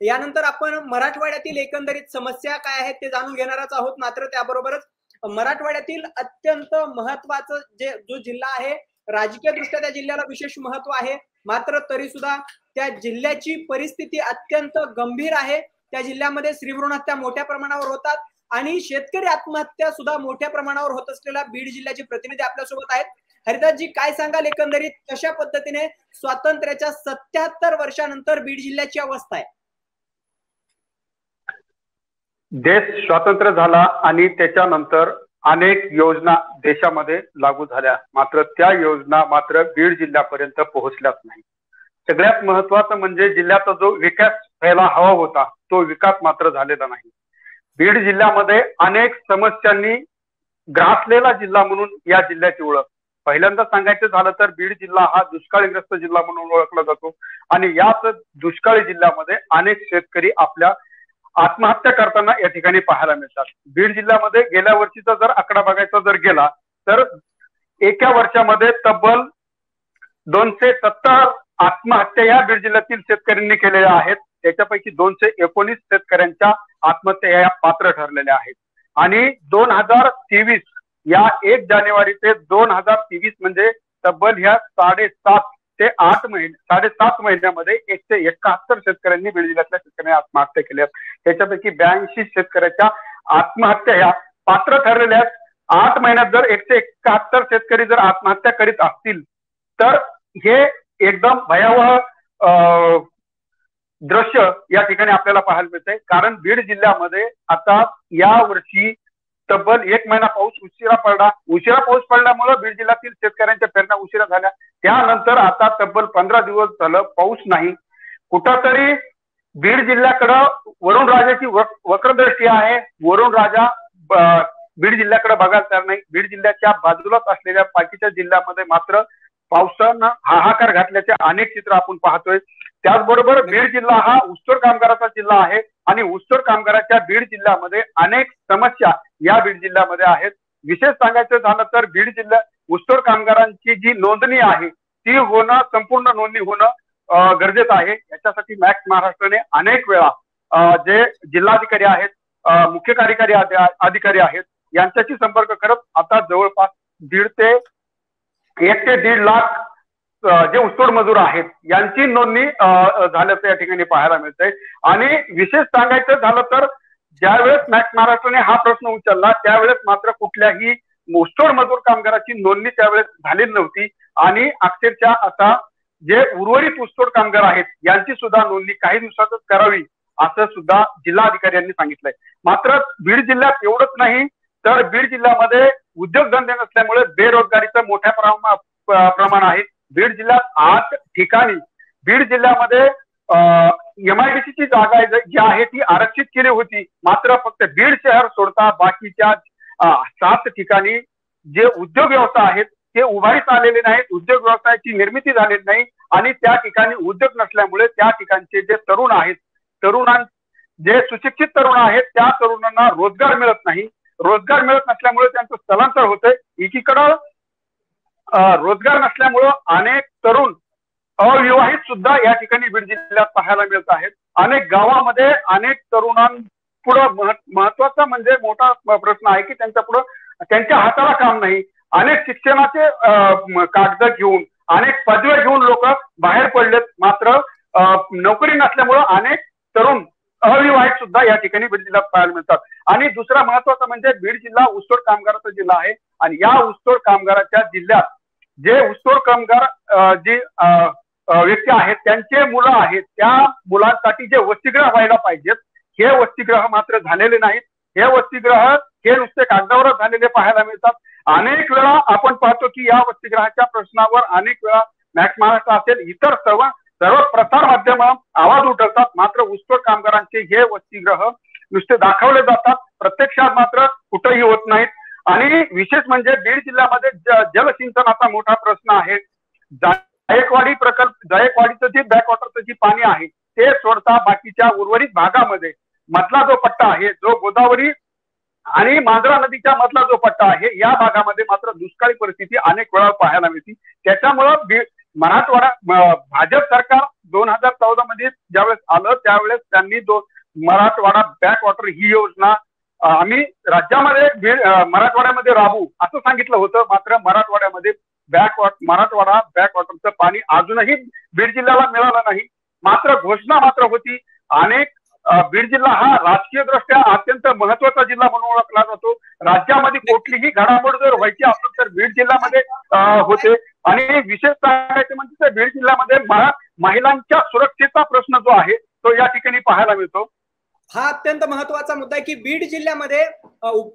यानंतर आपण मराठवाड्यातील एकंदरीत समस्या काय आहेत ते जाणून घेणारच आहोत. मात्र त्याबरोबरच मराठवाड्यातील अत्यंत महत्वाचं जे जो जिल्हा आहे राजकीय दृष्ट्या त्या जिल्ह्याला विशेष महत्त्व आहे. मात्र तरी सुद्धा त्या जिल्ह्याची परिस्थिती अत्यंत गंभीर आहे. त्या जिल्ह्यामध्ये श्रीभ्रूण हत्या मोठ्या प्रमाणावर होतात आणि शेतकरी आत्महत्या सुद्धा मोठ्या प्रमाणावर होत असलेल्या बीड जिल्ह्याचे प्रतिनिधी आपल्यासोबत आहेत. हरिदासजी काय सांगाल एकंदरीत कशा पद्धतीने स्वातंत्र्याच्या सत्याहत्तर वर्षानंतर बीड जिल्ह्याची अवस्था आहे? देश स्वातंत्र्य झाला आणि त्याच्यानंतर अनेक योजना देशामध्ये लागू झाल्या. मात्र त्या योजना मात्र बीड जिल्ह्यापर्यंत पोहोचल्याच नाही. सगळ्यात महत्वाचं म्हणजे जिल्ह्याचा जो विकास व्हायला हवा होता तो विकास मात्र झालेला नाही. बीड जिल्ह्यामध्ये अनेक समस्यांनी ग्रासलेला जिल्हा म्हणून या जिल्ह्याची ओळख. पहिल्यांदा सांगायचं झालं तर बीड जिल्हा हा दुष्काळीग्रस्त जिल्हा म्हणून ओळखला जातो. आणि याच दुष्काळी जिल्ह्यामध्ये अनेक शेतकरी आपल्या आत्महत्या करताना या ठिकाणी पाहायला मिळतात. बीड जिल्ह्यामध्ये गेल्या वर्षीचा जर आकडा बघायचा जर गेला तर एका वर्षामध्ये तब्बल दोनशे सत्तर आत्महत्या या बीड जिल्ह्यातील शेतकऱ्यांनी केलेल्या आहेत. त्याच्यापैकी दोनशे एकोणीस शेतकऱ्यांच्या आत्महत्या या पात्र ठरलेल्या आहेत. आणि दोन हजार तेवीस या एक जानेवारी ते दोन हजार तेवीस म्हणजे तब्बल ह्या साडेसात ते आठ महिने साडेसात महिन्यामध्ये एकशे एकाहत्तर शेतकऱ्यांनी बीड जिल्ह्यातल्या शेतकऱ्यांनी आत्महत्या केल्या त्याच्यापैकी ब्याऐंशी शेतकऱ्याच्या आत्महत्या ह्या पात्र ठरलेल्या आठ महिन्यात जर एकशे एकाहत्तर शेतकरी जर आत्महत्या करीत असतील तर हे एकदम भयावह दृश्य या ठिकाणी आपल्याला पाहायला मिळतंय. कारण बीड जिल्ह्यामध्ये आता या वर्षी तब्बल एक महिना पाऊस उशिरा पडला. उशिरा पाऊस पडल्यामुळे बीड जिल्ह्यातील शेतकऱ्यांच्या पेरण्या उशिरा झाल्या. त्यानंतर आता तब्बल पंधरा दिवस झालं पाऊस नाही. कुठंतरी बीड जिल्ह्याकडं वरुण राजाची वक्रदृष्टी आहे. वरुण राजा बीड जिल्ह्याकडे बघायला तयार नाही. बीड जिल्ह्याच्या बाजूलाच असलेल्या बाकीच्या जिल्ह्यामध्ये मात्र पावसानं हाहाकार घातल्याचे अनेक चित्र आपण पाहतोय. त्याचबरोबर बीड जिल्हा हा ऊसतोड कामगाराचा जिल्हा आहे आणि ऊसतोड कामगाराच्या बीड जिल्ह्यामध्ये अनेक समस्या या बीड जिल्ह्यामध्ये आहेत. विशेष सांगायचं झालं तर बीड जिल्हा ऊसतोड कामगारांची जी नोंदणी आहे ती होणं संपूर्ण नोंदणी होणं गरजेचं आहे. याच्यासाठी मॅक्स महाराष्ट्राने अनेक वेळा जे जिल्हाधिकारी आहेत मुख्य कार्यकारी अधिकारी आहेत यांच्याशी संपर्क करत आता जवळपास दीड ते एक ते दीड लाख जे ऊसतोड मजूर आहेत यांची नोंदणी झाल्याचं या ठिकाणी पाहायला मिळतंय. आणि विशेष सांगायचं झालं तर ज्यावेळेस मॅक्स महाराष्ट्राने हा प्रश्न उचलला त्यावेळेस मात्र कुठल्याही मोस्टोड मजूर कामगाराची नोंदणी त्यावेळेस झालेली नव्हती. आणि अखेरच्या आता जे उर्वरित ऊसतोड कामगार आहेत यांची सुद्धा नोंदणी काही दिवसातच करावी असं सुद्धा जिल्हाधिकारी यांनी सांगितलंय. मात्र बीड जिल्ह्यात एवढंच नाही तर बीड जिल्ह्यामध्ये उद्योगधंदे नसल्यामुळे बेरोजगारीचं मोठ्या प्रमाण आहे. बीड जिल्ह्यात आठ ठिकाणी बीड जिल्ह्यामध्ये एमआयडीसीची जागा जी आहे ती आरक्षित केली होती. मात्र फक्त बीड शहर सोडता बाकीच्या सात ठिकाणी जे उद्योग व्यवसाय आहेत ते उभारीत आलेले नाहीत. उद्योग व्यवसायाची निर्मिती झालेली नाही आणि त्या ठिकाणी उद्योग नसल्यामुळे त्या ठिकाणचे जे तरुण आहेत तरुणां जे सुशिक्षित तरुण आहेत त्या तरुणांना रोजगार मिळत नाही. रोजगार मिळत नसल्यामुळे त्यांचं स्थलांतर होतंय. एकीकडं रोजगार नसल्यामुळं अनेक तरुण अविवाहित सुद्धा या ठिकाणी बीड जिल्ह्यात पाहायला मिळत आहेत. अनेक गावामध्ये अनेक तरुणांपुढं महत्त्वाचा म्हणजे मोठा प्रश्न आहे की त्यांच्या पुढं त्यांच्या हाताला काम नाही. अनेक शिक्षणाचे कागद घेऊन अनेक पदव्या घेऊन लोक बाहेर पडलेत. मात्र नोकरी नसल्यामुळं अनेक तरुण अविवाहित सुद्धा या ठिकाणी बीड जिल्ह्यात पाहायला मिळतात. आणि दुसरा महत्त्वाचा म्हणजे बीड जिल्हा ऊसतोड कामगाराचा जिल्हा आहे. आणि या ऊसतोड कामगाराच्या जिल्ह्यात जे ऊसतोड कामगार जी व्यक्ती आहेत त्यांचे मुलं आहेत त्या मुलांसाठी जे वसतिग्रह व्हायला पाहिजेत हे वसतिग्रह मात्र झालेले नाहीत. हे वसतिग्रह हे नुसते कागदावरच झालेले पाहायला मिळतात. अनेक वेळा आपण पाहतो की या वसतिग्रहाच्या प्रश्नावर अनेक वेळा मॅक्स महाराष्ट्र असेल इतर सर्व सर्व प्रसार माध्यम आवाज उठवतात. मात्र ऊसतोड कामगारांचे हे वसतिग्रह नुसते दाखवले जातात. प्रत्यक्षात मात्र कुठेही होत नाहीत. आणि विशेष म्हणजे बीड जिल्ह्यामध्ये जलसिंचनाचा मोठा प्रश्न आहे. जायकवाडी प्रकल्प जायकवाडीचं जे बॅकवॉटरचं जे पाणी आहे ते सोडता बाकीच्या उर्वरित भागामध्ये मधला जो पट्टा आहे जो गोदावरी आणि मांजरा नदीच्या मधला जो पट्टा आहे या भागामध्ये मात्र दुष्काळी परिस्थिती अनेक वेळा पाहायला मिळते. त्याच्यामुळं मराठवाडा भाजप सरकार दोन हजार चौदा मध्ये ज्यावेळेस आलं त्यावेळेस त्यांनी मराठवाडा बॅकवॉटर ही योजना आम्ही राज्यामध्ये मराठवाड्यामध्ये राबू असं सांगितलं होतं. मात्र मराठवाड्यामध्ये बॅक मराठवाडा बॅक वॉटरचं पाणी अजूनही बीड जिल्ह्याला मिळालं नाही. मात्र घोषणा मात्र होती अनेक बीड जिल्हा हा राजकीय दृष्ट्या अत्यंत महत्त्वाचा जिल्हा म्हणून ओळखला जातो. राज्यामध्ये कुठलीही घडामोड जर व्हायची असेल तर बीड जिल्ह्यामध्ये होते. आणि विशेष सांगायचे म्हणजे बीड जिल्ह्यामध्ये महिलांच्या सुरक्षेचा प्रश्न जो आहे तो या ठिकाणी पाहायला मिळतो. हा अत्यंत महत्त्वाचा मुद्दा आहे की बीड जिल्ह्यामध्ये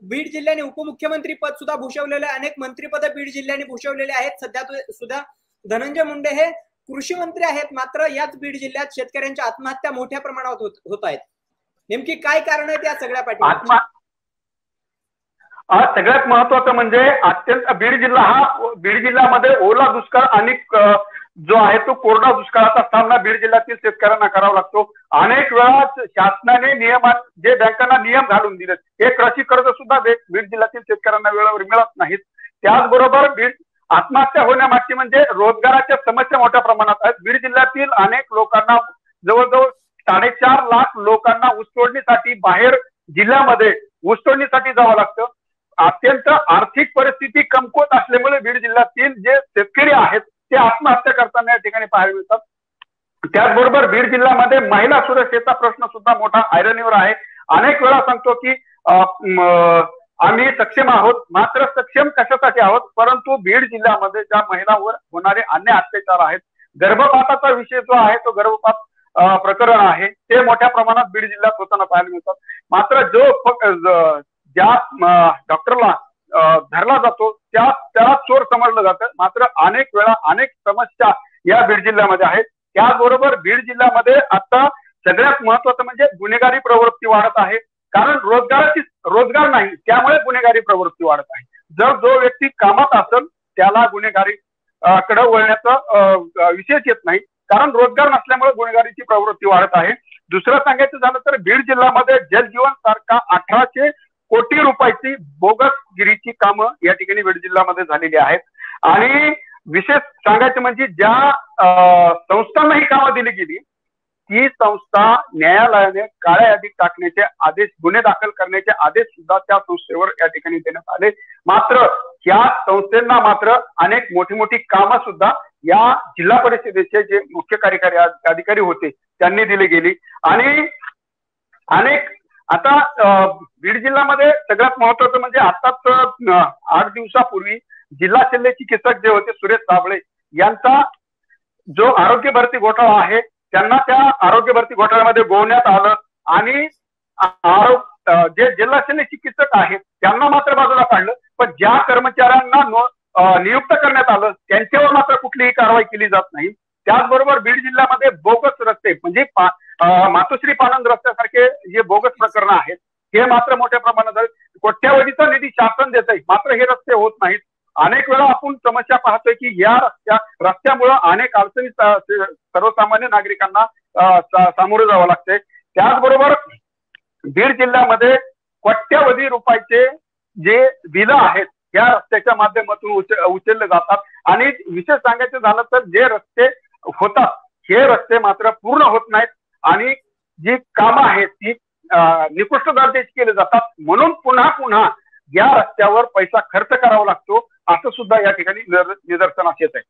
बीड जिल्ह्याने उपमुख्यमंत्री पद सुद्धा भूषवलेले अनेक मंत्रीपद बीड जिल्ह्याने भूषवलेले आहेत. सध्या सुद्धा धनंजय मुंडे हे कृषी मंत्री आहेत. मात्र याच बीड जिल्ह्यात शेतकऱ्यांच्या आत्महत्या मोठ्या प्रमाणात होत आहेत. नेमकी काय कारण आहेत या सगळ्या पाठी सगळ्यात महत्वाचं म्हणजे अत्यंत बीड जिल्हा हा बीड जिल्ह्यामध्ये ओला दुष्काळ आणि जो आहे तो कोरडा दुष्काळाचा सामना बीड जिल्ह्यातील शेतकऱ्यांना करावा लागतो. अनेक वेळा शासनाने नियमात जे बँकांना नियम घालून दिले हे कृषी कर्ज सुद्धा बीड जिल्ह्यातील शेतकऱ्यांना वेळेवर मिळत नाहीत. त्याचबरोबर बीड आत्महत्या होण्यामागची म्हणजे रोजगाराच्या समस्या मोठ्या प्रमाणात आहेत. बीड जिल्ह्यातील अनेक लोकांना जवळजवळ साडेचार लाख लोकांना ऊसतोडणीसाठी बाहेर जिल्ह्यामध्ये ऊसतोडणीसाठी जावं लागतं. अत्यंत आर्थिक परिस्थिती कमकुवत असल्यामुळे बीड जिल्ह्यातील जे शेतकरी आहेत ते आत्महत्या करताना या ठिकाणी पाहायला मिळतात. त्याचबरोबर बीड जिल्ह्यामध्ये महिला सुरक्षेचा प्रश्न सुद्धा मोठा आयरनीवर आहे. अनेक वेळा सांगतो की आम्ही सक्षम आहोत मात्र सक्षम कशासाठी आहोत? परंतु बीड जिल्ह्यामध्ये ज्या महिलांवर होणारे अन्य अत्याचार आहेत गर्भपाताचा विषय जो आहे तो गर्भपात प्रकरण आहे. ते मोठ्या प्रमाणात बीड जिल्ह्यात होताना पाहायला मिळतात. मात्र जो ज्या डॉक्टरला धरला जातो त्या त्याला चोर समजलं जातं. मात्र अनेक वेळा अनेक समस्या या बीड जिल्ह्यामध्ये आहेत. त्याचबरोबर बीड जिल्ह्यामध्ये आता सगळ्यात महत्वाचं म्हणजे गुन्हेगारी प्रवृत्ती वाढत आहे. कारण रोजगाराची रोजगार नाही त्यामुळे गुन्हेगारी प्रवृत्ती वाढत आहे. जर जो व्यक्ती कामात असेल त्याला गुन्हेगारी कडे वळण्याचा विशेष येत नाही. कारण रोजगार नसल्यामुळे गुन्हेगारीची प्रवृत्ती वाढत आहे. दुसरं सांगायचं झालं तर बीड जिल्ह्यामध्ये जलजीवन सारखा अठराशे कोटी रुपयाची बोगसगिरीची कामं या ठिकाणी बीड जिल्ह्यामध्ये झालेली आहेत. आणि विशेष सांगायचं म्हणजे ज्या संस्थांना ही कामं दिली गेली ती संस्था न्यायालयाने काळ्या यादीत टाकण्याचे आदेश गुन्हे दाखल करण्याचे आदेश सुद्धा त्या संस्थेवर या ठिकाणी देण्यात आले. मात्र या संस्थेना मात्र अनेक मोठी मोठी कामं सुद्धा या जिल्हा परिषदेचे जे मुख्य कार्यकारी अधिकारी होते त्यांनी दिली गेली. आणि अनेक आता बीड जिल्ह्यामध्ये सगळ्यात महत्वाचं म्हणजे आताच आठ दिवसापूर्वी जिल्हा शल्य चिकित्सक जे होते सुरेश साबळे यांचा जो आरोग्य भरती घोटाळा आहे त्यांना त्या आरोग्य भरती घोटाळ्यामध्ये गोवण्यात आलं आणि जे जिल्हा शल्य चिकित्सक आहेत त्यांना मात्र बाजूला काढलं. पण ज्या कर्मचाऱ्यांना नियुक्त करण्यात आलं त्यांच्यावर मात्र कुठलीही कारवाई केली जात नाही. त्याचबरोबर बीड जिल्ह्यामध्ये बोगस रस्ते म्हणजे मातोश्री पालन रस्त्यासारखे जे बोगस प्रकरण आहेत. हे मात्र मोठ्या प्रमाणात कोट्यावधीचा निधी शासन देत आहे. मात्र हे रस्ते होत नाहीत. अनेक वेळा आपण समस्या पाहतोय की या रस्त्या रस्त्यामुळं अनेक अडचणी सर्वसामान्य नागरिकांना सामोरं जावं लागतंय. त्याचबरोबर बीड जिल्ह्यामध्ये कोट्यावधी रुपयाचे जे बिलं आहेत या रस्त्याच्या माध्यमातून उचलले जातात. आणि विशेष सांगायचं झालं तर जे रस्ते होतात हे रस्ते मात्र पूर्ण होत नाहीत. आणि जी कामं आहेत ती निकृष्ट दर्जाची केली जातात. म्हणून पुन्हा पुन्हा या रस्त्यावर पैसा खर्च करावा लागतो असं सुद्धा या ठिकाणी निदर्शनास येत आहे